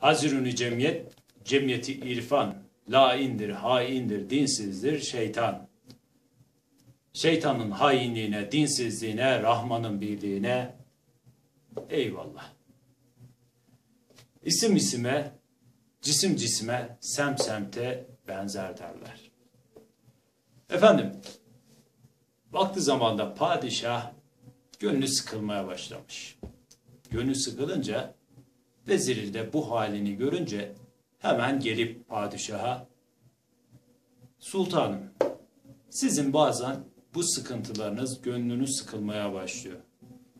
Haziruni cemiyet, cemiyeti irfan, laindir, haindir, dinsizdir, şeytan. Şeytanın hainliğine, dinsizliğine, Rahman'ın birliğine eyvallah. İsim isime, cisim cisime, sem semte benzer derler. Efendim, vakti zamanda padişah gönlü sıkılmaya başlamış. Gönlü sıkılınca veziri de bu halini görünce hemen gelip padişaha Sultanım, sizin bazen bu sıkıntılarınız gönlünüz sıkılmaya başlıyor.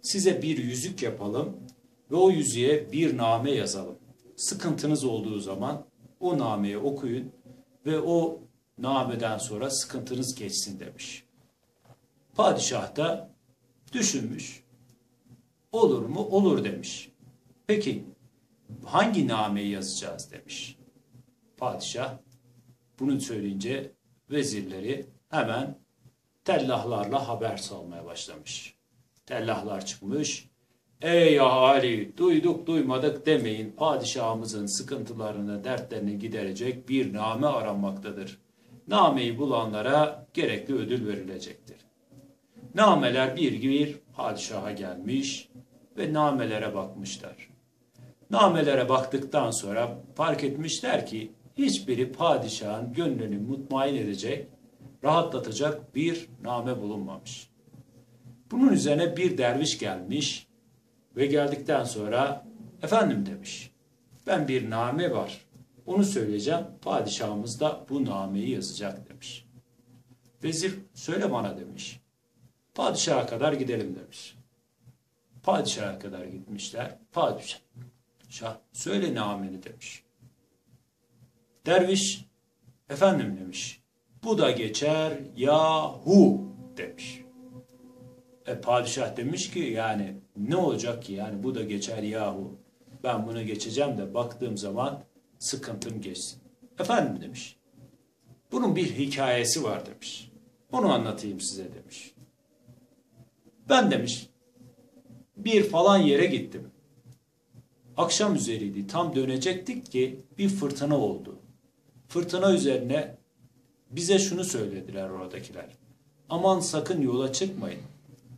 Size bir yüzük yapalım ve o yüzüğe bir name yazalım. Sıkıntınız olduğu zaman o nameyi okuyun ve o nameden sonra sıkıntınız geçsin demiş. Padişah da düşünmüş. Olur mu? Olur demiş. Peki hangi nameyi yazacağız demiş. Padişah bunu söyleyince vezirleri hemen tellahlarla haber salmaya başlamış. Tellahlar çıkmış. Ey ahali duyduk duymadık demeyin padişahımızın sıkıntılarını dertlerini giderecek bir name aranmaktadır. Nameyi bulanlara gerekli ödül verilecektir. Nameler bir bir padişaha gelmiş ve namelere bakmışlar. Namelere baktıktan sonra fark etmişler ki hiçbiri padişahın gönlünü mutmain edecek, rahatlatacak bir name bulunmamış. Bunun üzerine bir derviş gelmiş ve geldikten sonra efendim demiş. Ben bir name var. Onu söyleyeceğim. Padişahımız da bu nameyi yazacak demiş. Vezir söyle bana demiş. Padişaha kadar gidelim demiş. Padişaha kadar gitmişler. Padişah Şah söyle nameni demiş. Derviş efendim demiş. Bu da geçer yahu demiş. E padişah demiş ki yani ne olacak ki yani bu da geçer yahu. Ben bunu geçeceğim de baktığım zaman sıkıntım geçsin. Efendim demiş. Bunun bir hikayesi var demiş. Onu anlatayım size demiş. Ben demiş bir falan yere gittim. Akşam üzeriydi. Tam dönecektik ki bir fırtına oldu. Fırtına üzerine bize şunu söylediler oradakiler. Aman sakın yola çıkmayın.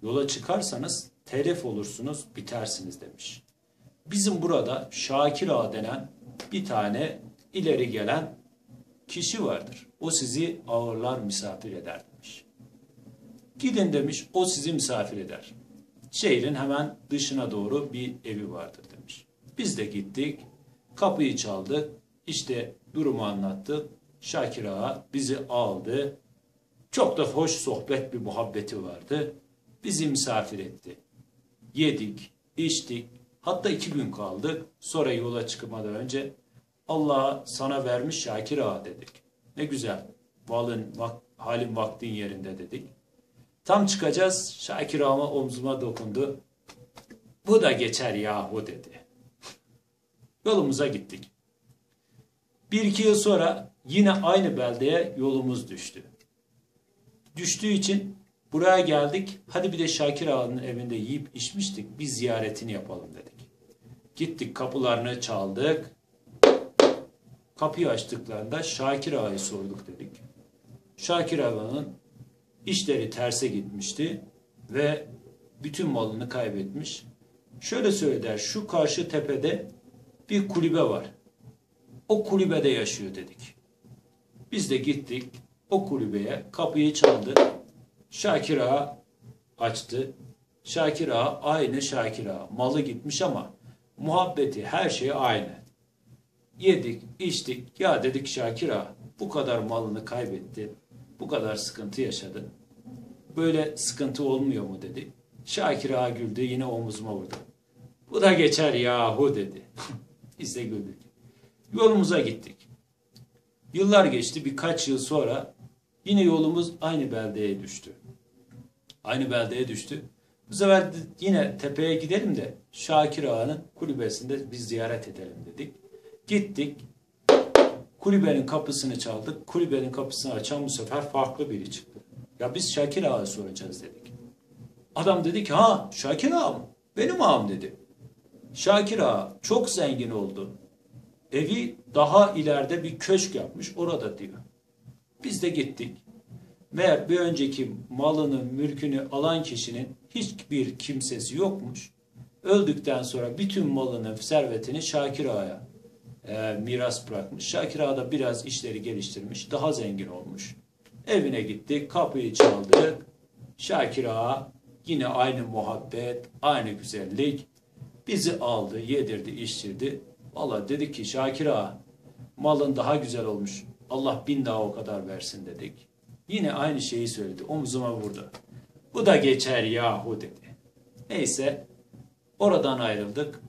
Yola çıkarsanız telef olursunuz, bitersiniz demiş. Bizim burada Şakir Ağa denen bir tane ileri gelen kişi vardır. O sizi ağırlar, misafir eder demiş. Gidin demiş, o sizi misafir eder. Şehrin hemen dışına doğru bir evi vardır. Biz de gittik, kapıyı çaldık, işte durumu anlattık. Şakir Ağa bizi aldı. Çok da hoş sohbet bir muhabbeti vardı. Bizi misafir etti. Yedik, içtik, hatta iki gün kaldık. Sonra yola çıkmadan önce Allah sana vermiş Şakir Ağa dedik. Ne güzel, valın, vak, halin vaktin yerinde dedik. Tam çıkacağız, Şakir Ağa'ma omzuma dokundu. Bu da geçer yahu dedi. Yolumuza gittik. Bir iki yıl sonra yine aynı beldeye yolumuz düştü. Düştüğü için buraya geldik. Hadi bir de Şakir Ağa'nın evinde yiyip içmiştik. Bir ziyaretini yapalım dedik. Gittik kapılarını çaldık. Kapıyı açtıklarında Şakir Ağa'yı sorduk dedik. Şakir Ağa'nın işleri terse gitmişti ve bütün malını kaybetmiş. Şöyle söyler, şu karşı tepede bir kulübe var. O kulübede yaşıyor dedik. Biz de gittik o kulübeye kapıyı çaldı. Şakir Ağa açtı. Şakir Ağa aynı Şakir Ağa. Malı gitmiş ama muhabbeti her şey aynı. Yedik, içtik. Ya dedik Şakir Ağa bu kadar malını kaybettin. Bu kadar sıkıntı yaşadın. Böyle sıkıntı olmuyor mu dedi. Şakir Ağa güldü yine omuzuma vurdu. Bu da geçer yahu dedi. Biz de. Yolumuza gittik. Yıllar geçti birkaç yıl sonra yine yolumuz aynı beldeye düştü. Aynı beldeye düştü. Bu sefer yine tepeye gidelim de Şakir Ağa'nın kulübesinde biz ziyaret edelim dedik. Gittik. Kulübenin kapısını çaldık. Kulübenin kapısını açan bu sefer farklı biri çıktı. Ya biz Şakir Ağa'ya soracağız dedik. Adam dedi ki ha Şakir Ağa mı? Benim ağam dedi. Şakir Ağa çok zengin oldu. evi daha ileride bir köşk yapmış orada diyor. Biz de gittik. Meğer bir önceki malını, mülkünü alan kişinin hiçbir kimsesi yokmuş. Öldükten sonra bütün malını, servetini Şakir Ağa'ya e, miras bırakmış. Şakir Ağa da biraz işleri geliştirmiş, daha zengin olmuş. Evine gittik, kapıyı çaldık. Şakir Ağa yine aynı muhabbet, aynı güzellik. Bizi aldı, yedirdi, içtirdi. Valla dedi ki Şakir Ağa, malın daha güzel olmuş. Allah bin daha o kadar versin dedik. Yine aynı şeyi söyledi. Omzuma vurdu. Bu da geçer yahu dedi. Neyse oradan ayrıldık.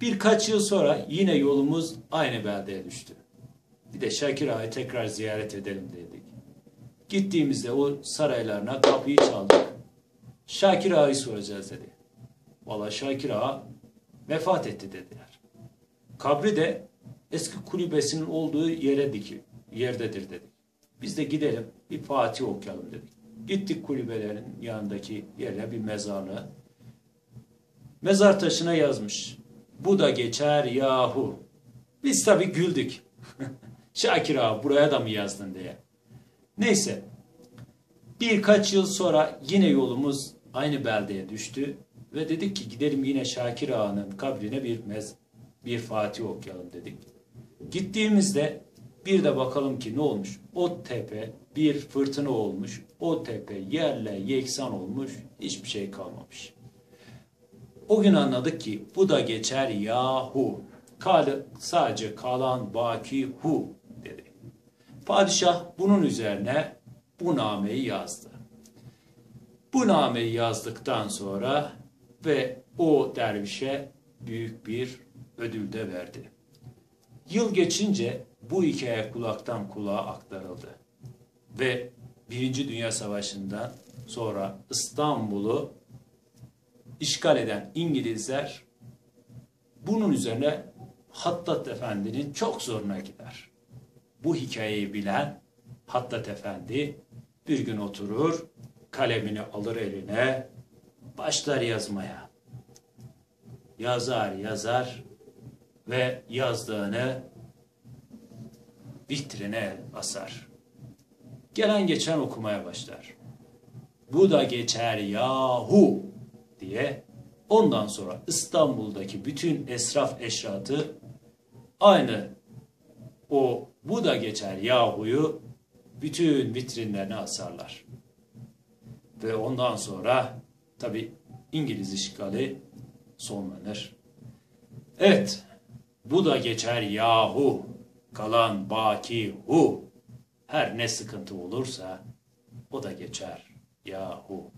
Birkaç yıl sonra yine yolumuz aynı beldeye düştü. Bir de Şakir Ağa'yı tekrar ziyaret edelim dedik. Gittiğimizde o saraylarına kapıyı çaldık. Şakir Ağa'yı soracağız dedi. Valla Şakir Ağa vefat etti dediler. Kabri de eski kulübesinin olduğu yere diki, yerdedir dedik. Biz de gidelim bir Fatih okuyalım dedik. Gittik kulübelerin yanındaki yere bir mezarlığa. Mezar taşına yazmış. Bu da geçer yahu. Biz tabi güldük. Şakir ağa buraya da mı yazdın diye. Neyse. Birkaç yıl sonra yine yolumuz aynı beldeye düştü. Ve dedik ki gidelim yine Şakir ağanın kabrine bir mez bir Fatih okuyalım dedik. Gittiğimizde bir de bakalım ki ne olmuş. O tepe bir fırtına olmuş. O tepe yerle yeksan olmuş. Hiçbir şey kalmamış. O gün anladık ki bu da geçer yahu. Kalı, sadece kalan baki hu dedi. Padişah bunun üzerine bu nameyi yazdı. Bu nameyi yazdıktan sonra ve o dervişe büyük bir ödül de verdi. Yıl geçince bu hikaye kulaktan kulağa aktarıldı. Ve Birinci Dünya Savaşı'ndan sonra İstanbul'u işgal eden İngilizler bunun üzerine Hattat Efendi'nin çok zoruna gider. Bu hikayeyi bilen Hattat Efendi bir gün oturur, kalemini alır eline, başlar yazmaya. Yazar yazar ve yazdığını vitrine asar. Gelen geçen okumaya başlar. Bu da geçer yahu diye ondan sonra İstanbul'daki bütün esraf eşratı aynı o bu da geçer yahuyu bütün vitrinlerine asarlar. Ve ondan sonra tabi İngiliz işgali sonlanır. Evet, bu da geçer yahu, kalan baki hu. Her ne sıkıntı olursa o da geçer yahu.